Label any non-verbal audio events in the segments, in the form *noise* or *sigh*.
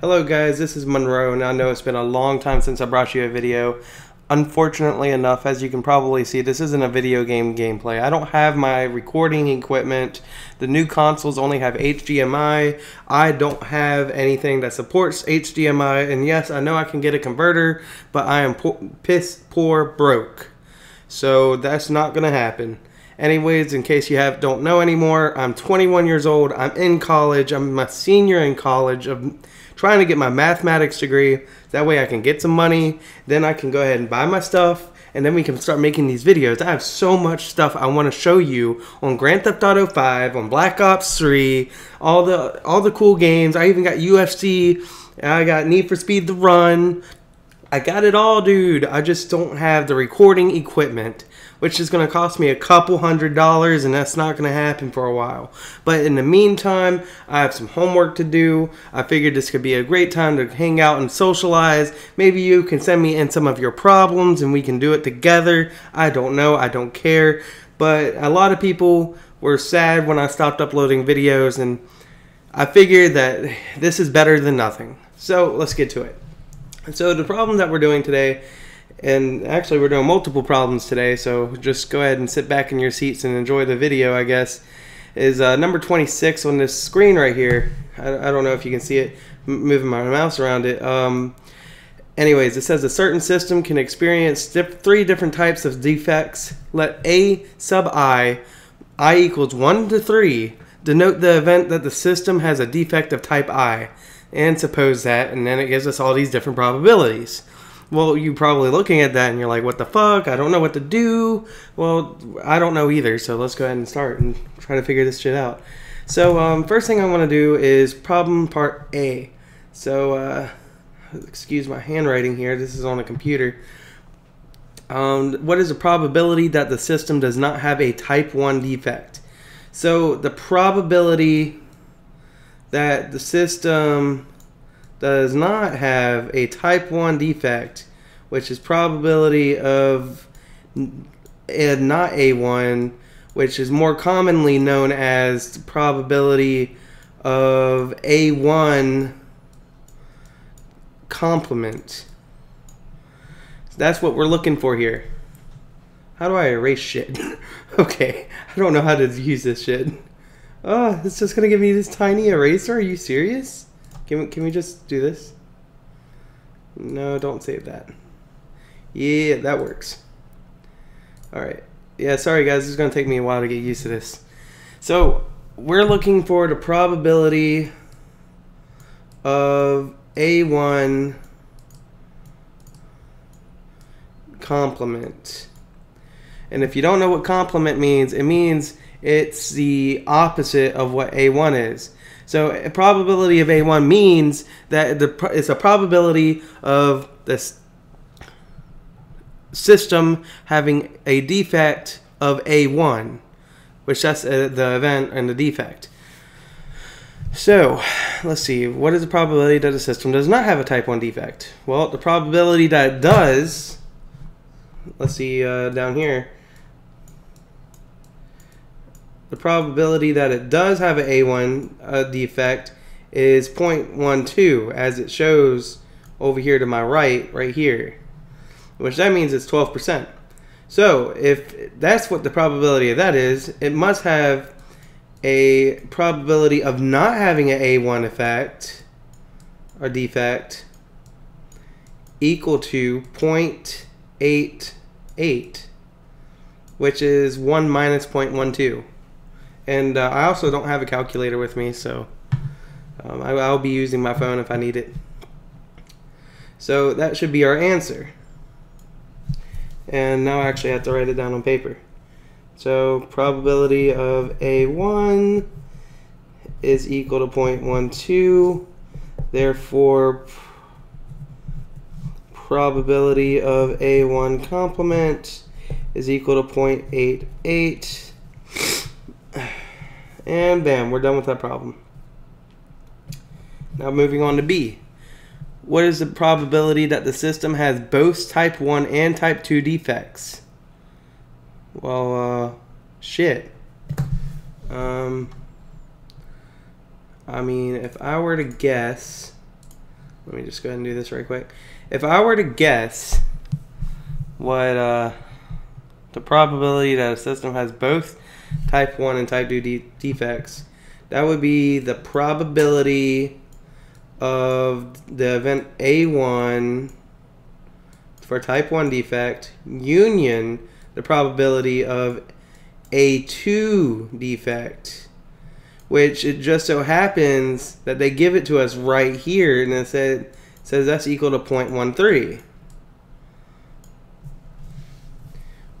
Hello guys, this is Monroe, and I know it's been a long time since I brought you a video. Unfortunately enough, as you can probably see, this isn't a video game gameplay. I don't have my recording equipment. The new consoles only have HDMI. I don't have anything that supports HDMI, and yes, I know I can get a converter, but I am po piss poor broke. So that's not gonna happen. Anyways, in case you have don't know anymore, I'm 21 years old. I'm in college. I'm a senior in college. I'm trying to get my mathematics degree. That way I can get some money. Then I can go ahead and buy my stuff. And then we can start making these videos. I have so much stuff I want to show you on Grand Theft Auto 5, on Black Ops 3, all the all the cool games. I even got UFC. I got Need for Speed The Run. I got it all, dude. I just don't have the recording equipment which is going to cost me a couple hundred dollars, and that's not going to happen for a while. But in the meantime, I have some homework to do. I figured this could be a great time to hang out and socialize. Maybe you can send me in some of your problems and we can do it together. I don't know. I don't care. But a lot of people were sad when I stopped uploading videos, and I figured that this is better than nothing. So let's get to it. So the problem that we're doing today and actually, we're doing multiple problems today, so just go ahead and sit back in your seats and enjoy the video, I guess. Is uh, number 26 on this screen right here. I, I don't know if you can see it, moving my mouse around it. Um, anyways, it says a certain system can experience three different types of defects. Let A sub i, i equals 1 to 3, denote the event that the system has a defect of type i. And suppose that, and then it gives us all these different probabilities. Well, you're probably looking at that and you're like, what the fuck? I don't know what to do. Well, I don't know either, so let's go ahead and start and try to figure this shit out. So, um, first thing I want to do is problem part A. So, uh, excuse my handwriting here, this is on a computer. Um, what is the probability that the system does not have a type 1 defect? So, the probability that the system does not have a type 1 defect, which is probability of a not A1, which is more commonly known as probability of A1 complement. That's what we're looking for here. How do I erase shit? *laughs* okay, I don't know how to use this shit. Oh, it's just gonna give me this tiny eraser? Are you serious? Can we, can we just do this? No, don't save that. Yeah, that works. Alright. Yeah, sorry guys, it's going to take me a while to get used to this. So, we're looking for the probability of A1 complement. And if you don't know what complement means, it means it's the opposite of what A1 is. So a probability of A1 means that the it's a probability of this system having a defect of A1, which that's uh, the event and the defect. So, let's see. What is the probability that a system does not have a type 1 defect? Well, the probability that it does, let's see uh, down here, the probability that it does have an A1 uh, defect is 0.12 as it shows over here to my right, right here, which that means it's 12%. So if that's what the probability of that is, it must have a probability of not having an A1 effect or defect equal to 0.88, which is 1 minus 0.12. And uh, I also don't have a calculator with me, so um, I, I'll be using my phone if I need it. So that should be our answer. And now I actually have to write it down on paper. So probability of A1 is equal to 0.12. Therefore, probability of A1 complement is equal to 0.88. And bam, we're done with that problem. Now moving on to B. What is the probability that the system has both type 1 and type 2 defects? Well, uh, shit. Um, I mean, if I were to guess, let me just go ahead and do this right quick. If I were to guess what uh, the probability that a system has both type 1 and type 2 de defects, that would be the probability of the event A1 for type 1 defect union the probability of A2 defect which it just so happens that they give it to us right here and it said, says that's equal to 0.13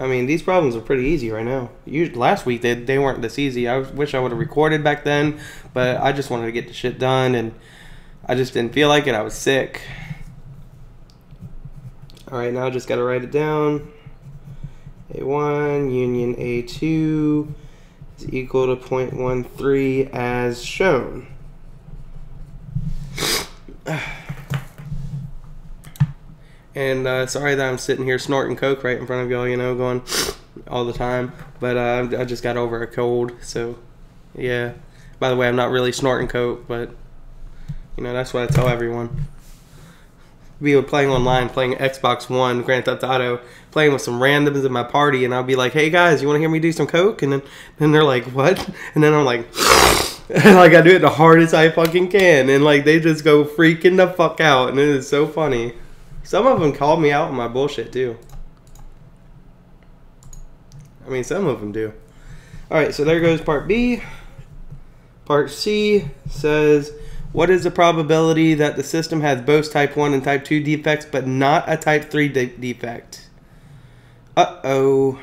I mean, these problems are pretty easy right now. Usually, last week they, they weren't this easy. I wish I would have recorded back then, but I just wanted to get the shit done, and I just didn't feel like it. I was sick. All right, now I just got to write it down. A1 union A2 is equal to 0.13 as shown. *sighs* *sighs* And uh, sorry that I'm sitting here snorting coke right in front of y'all, you know, going *sniffs* all the time. But uh, I just got over a cold, so yeah. By the way, I'm not really snorting coke, but you know that's what I tell everyone. We were playing online, playing Xbox One, Grand Theft Auto, playing with some randoms in my party, and I'll be like, "Hey guys, you want to hear me do some coke?" And then, then they're like, "What?" *laughs* And then I'm like, *laughs* and like I do it the hardest I fucking can, and like they just go freaking the fuck out, and it is so funny. Some of them called me out on my bullshit too. I mean, some of them do. All right, so there goes part B. Part C says, what is the probability that the system has both type 1 and type 2 defects, but not a type 3 de defect? Uh-oh.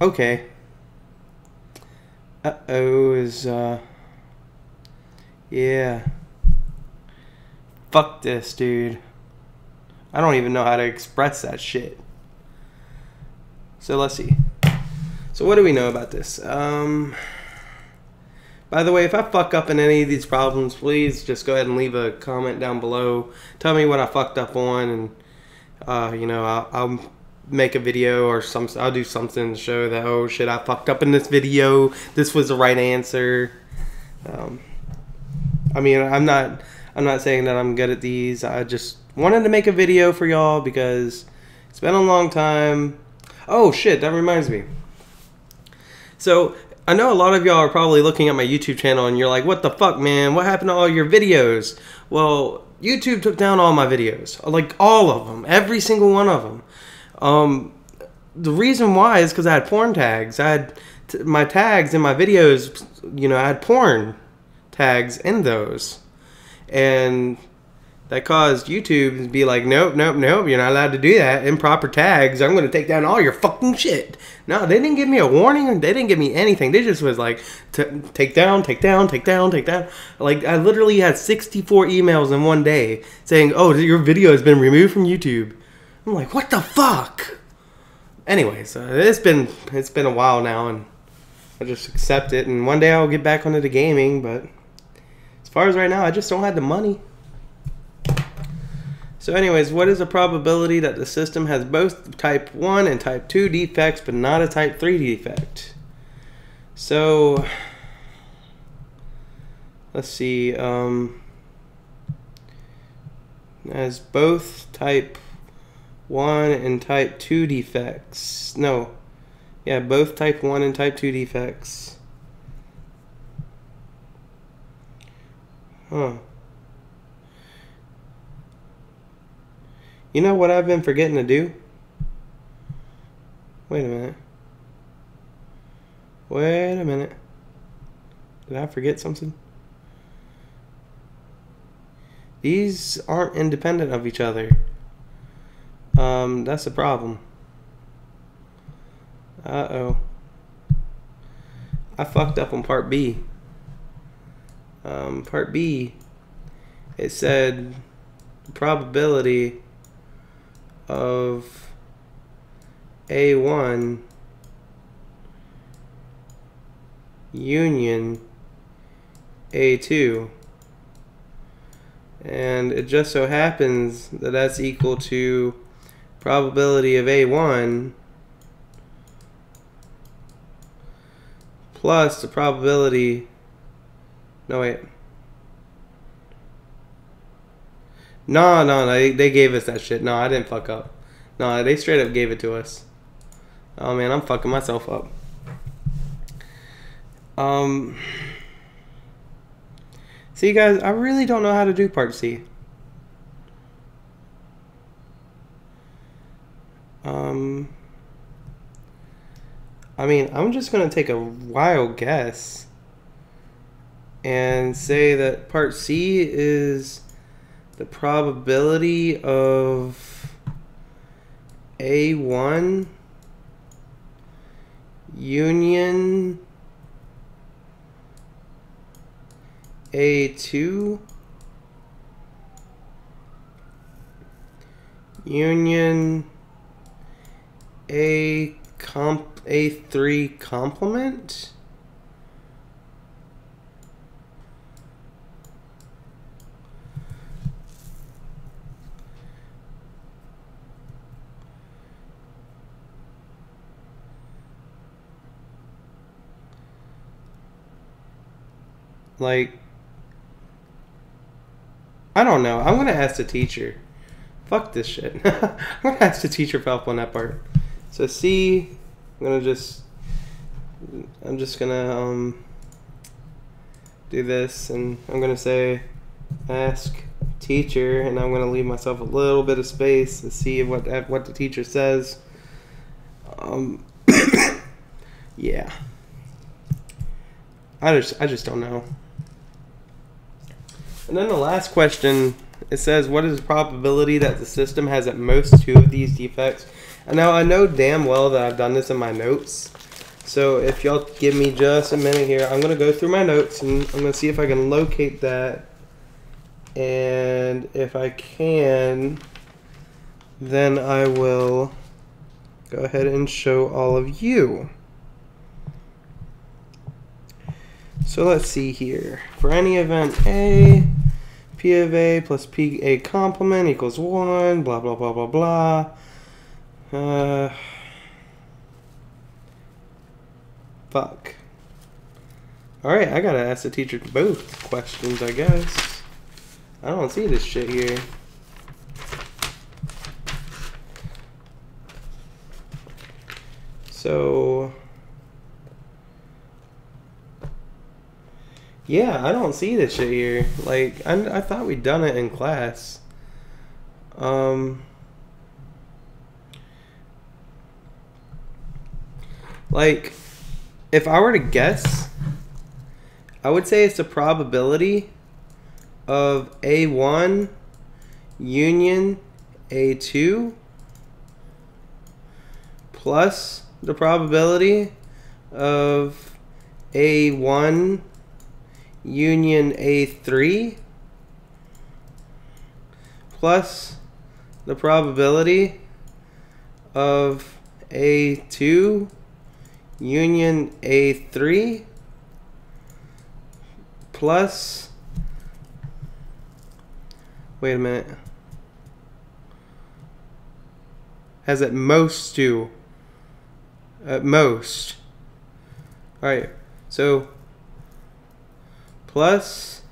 Okay. Uh-oh is, uh... Yeah. Fuck this, dude. I don't even know how to express that shit. So let's see. So what do we know about this? Um, by the way, if I fuck up in any of these problems, please just go ahead and leave a comment down below. Tell me what I fucked up on, and uh, you know, I'll, I'll, make a video or some. I'll do something to show that oh shit, I fucked up in this video. This was the right answer. Um, I mean, I'm not. I'm not saying that I'm good at these. I just wanted to make a video for y'all because it's been a long time. Oh shit, that reminds me. So I know a lot of y'all are probably looking at my YouTube channel and you're like, what the fuck, man? What happened to all your videos? Well, YouTube took down all my videos. Like all of them. Every single one of them. Um, the reason why is because I had porn tags. I had my tags in my videos, you know, I had porn tags in those and that caused YouTube to be like, nope, nope, nope, you're not allowed to do that. Improper tags. I'm going to take down all your fucking shit. No, they didn't give me a warning. They didn't give me anything. They just was like, take down, take down, take down, take down. Like, I literally had 64 emails in one day saying, oh, your video has been removed from YouTube. I'm like, what the fuck? Anyways, uh, it's been it's been a while now, and I just accept it. And one day I'll get back onto the gaming, but far as right now, I just don't have the money. So anyways, what is the probability that the system has both type 1 and type 2 defects, but not a type 3 defect? So, let's see, um, as both type 1 and type 2 defects. No, yeah, both type 1 and type 2 defects. Huh. You know what I've been forgetting to do? Wait a minute. Wait a minute. Did I forget something? These aren't independent of each other. Um, that's the problem. Uh-oh. I fucked up on part B um, part B, it said the probability of A1 union A2 and it just so happens that that's equal to probability of A1 plus the probability No, wait. No, no, no. They, they gave us that shit. No, I didn't fuck up. No, they straight up gave it to us. Oh man, I'm fucking myself up. Um. See, guys, I really don't know how to do part C. Um. I mean, I'm just gonna take a wild guess and say that part C is the probability of A1 union A2 union A comp A3 complement Like, I don't know. I'm gonna ask the teacher. Fuck this shit. *laughs* I'm gonna ask the teacher for help on that part. So C, I'm gonna just, I'm just gonna um, do this, and I'm gonna say, ask teacher, and I'm gonna leave myself a little bit of space to see what what the teacher says. Um, *coughs* yeah. I just I just don't know. And then the last question, it says, what is the probability that the system has at most two of these defects? And now I know damn well that I've done this in my notes. So if y'all give me just a minute here, I'm going to go through my notes and I'm going to see if I can locate that. And if I can, then I will go ahead and show all of you. So let's see here. For any event A, P of A plus P A complement equals 1, blah, blah, blah, blah, blah. Uh, fuck. Alright, I gotta ask the teacher both questions, I guess. I don't see this shit here. So... Yeah, I don't see this shit here. Like, I, I thought we'd done it in class. Um... Like, if I were to guess, I would say it's the probability of A1 union A2 plus the probability of A1 union A3 plus the probability of A2 union A3 plus wait a minute has at most two at most. All right so plus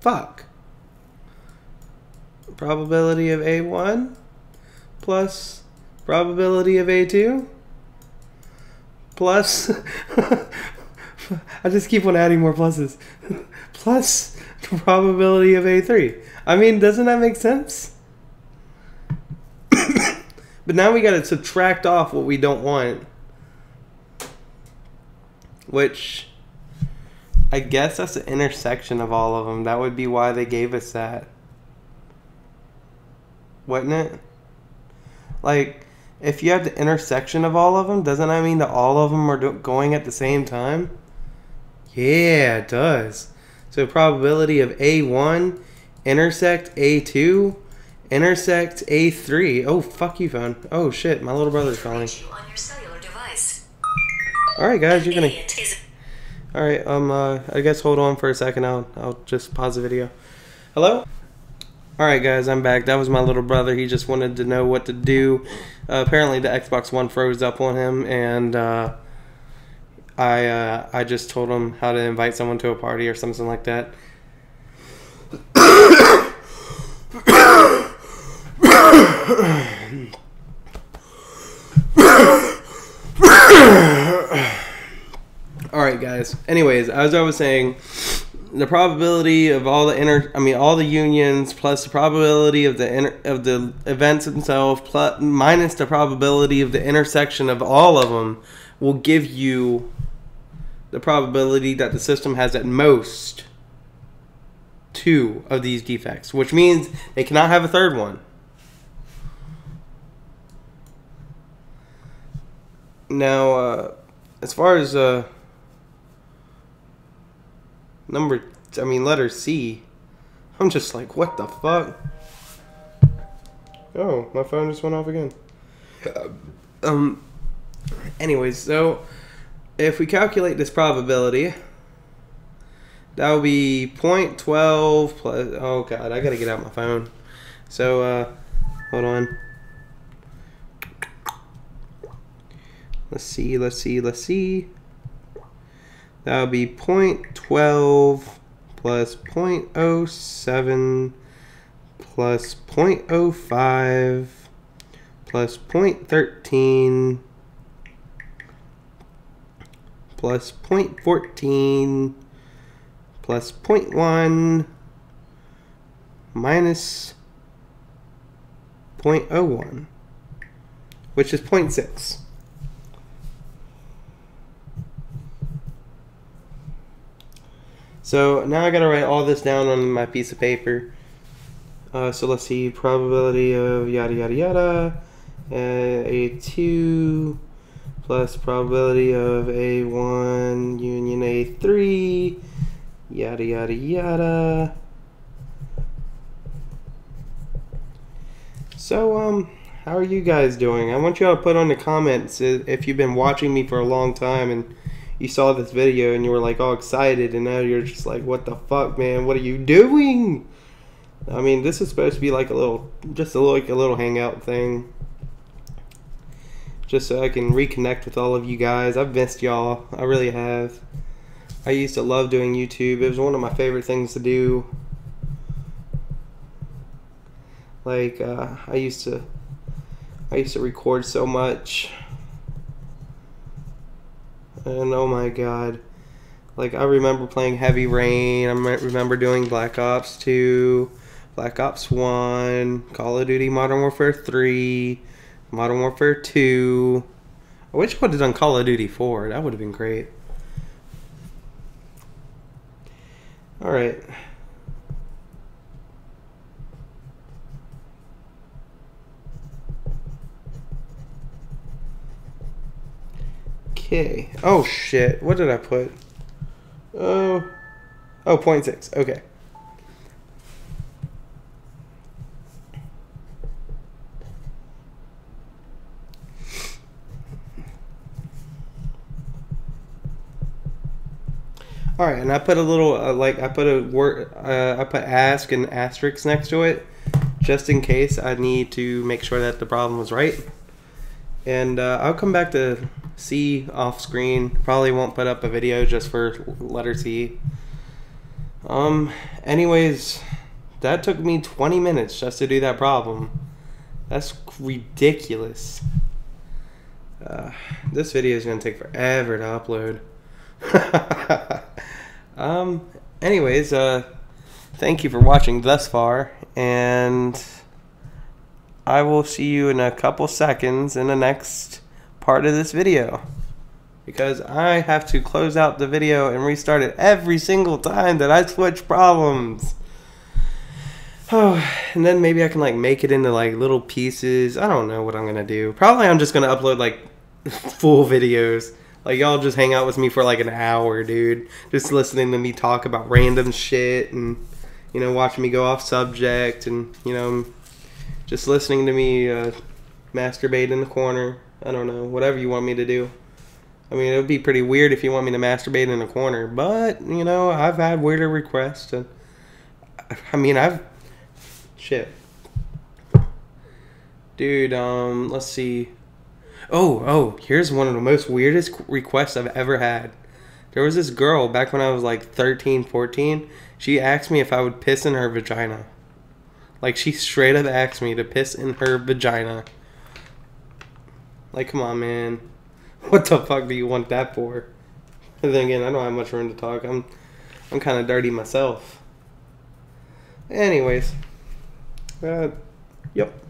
fuck. Probability of A1 plus probability of A2 plus *laughs* I just keep on adding more pluses. *laughs* Plus probability of A3 I mean doesn't that make sense? *coughs* But now we got to subtract off what we don't want which I guess that's the intersection of all of them. That would be why they gave us that. Wouldn't it? Like, if you have the intersection of all of them, doesn't that mean that all of them are going at the same time? Yeah, it does. So probability of A1 intersect A2 intersect A3. Oh, fuck you, phone. Oh, shit, my little brother's calling. All right, guys, you're gonna. All right, um, uh, I guess hold on for a second. I'll, I'll just pause the video. Hello. All right, guys, I'm back. That was my little brother. He just wanted to know what to do. Uh, apparently, the Xbox One froze up on him, and uh, I uh, I just told him how to invite someone to a party or something like that. All right, guys. Anyways, as I was saying, the probability of all the inter I mean all the unions plus the probability of the of the events themselves plus minus the probability of the intersection of all of them will give you the probability that the system has at most two of these defects, which means they cannot have a third one. Now, uh, as far as uh, number, I mean, letter C, I'm just like, what the fuck? Oh, my phone just went off again. Um, anyways, so if we calculate this probability, that will be 0.12 plus, oh god, I gotta get out my phone. So, uh, hold on. Let's see, let's see, let's see. That would be 0.12 plus 0.07 plus 0.05 plus 0.13 plus 0.14 plus 0.1 minus 0.01 which is 0.6 So now I gotta write all this down on my piece of paper. Uh, so let's see, probability of yada yada yada, uh, A2 plus probability of A1 union A3, yada yada yada. So, um, how are you guys doing? I want y'all to put on the comments if you've been watching me for a long time and you saw this video and you were like all excited and now you're just like what the fuck man? What are you doing? I mean this is supposed to be like a little just a like a little hangout thing. Just so i can reconnect with all of you guys. I've missed y'all. I really have. I used to love doing youtube. It was one of my favorite things to do. Like uh, i used to i used to record so much and oh my god. Like, I remember playing Heavy Rain, I remember doing Black Ops 2, Black Ops 1, Call of Duty Modern Warfare 3, Modern Warfare 2. I wish I would have done Call of Duty 4, that would have been great. Alright. Okay. Oh shit. What did I put? Oh. Oh, 0.6. Okay. All right, and I put a little uh, like I put a word uh, I put ask and asterisk next to it, just in case I need to make sure that the problem was right. And uh, I'll come back to C off screen. Probably won't put up a video just for letter C. Um, anyways, that took me 20 minutes just to do that problem. That's ridiculous. Uh, this video is going to take forever to upload. *laughs* um, anyways, uh, thank you for watching thus far, and I will see you in a couple seconds in the next part of this video because I have to close out the video and restart it every single time that I switch problems. Oh, *sighs* and then maybe I can like make it into like little pieces. I don't know what I'm gonna do. Probably I'm just gonna upload like *laughs* full videos. Like y'all just hang out with me for like an hour, dude. Just listening to me talk about random shit and you know watching me go off subject and you know just listening to me uh, masturbate in the corner. I don't know, whatever you want me to do. I mean, it would be pretty weird if you want me to masturbate in a corner, but you know, I've had weirder requests, and I mean, I've shit, dude. Um, let's see. Oh, oh, here's one of the most weirdest requests I've ever had. There was this girl back when I was like 13, 14. She asked me if I would piss in her vagina. Like, she straight up asked me to piss in her vagina. Like, come on, man. *laughs* What the fuck do you want that for? And then again, I don't have much room to talk. I'm, I'm kind of dirty myself. Anyways, uh, yep.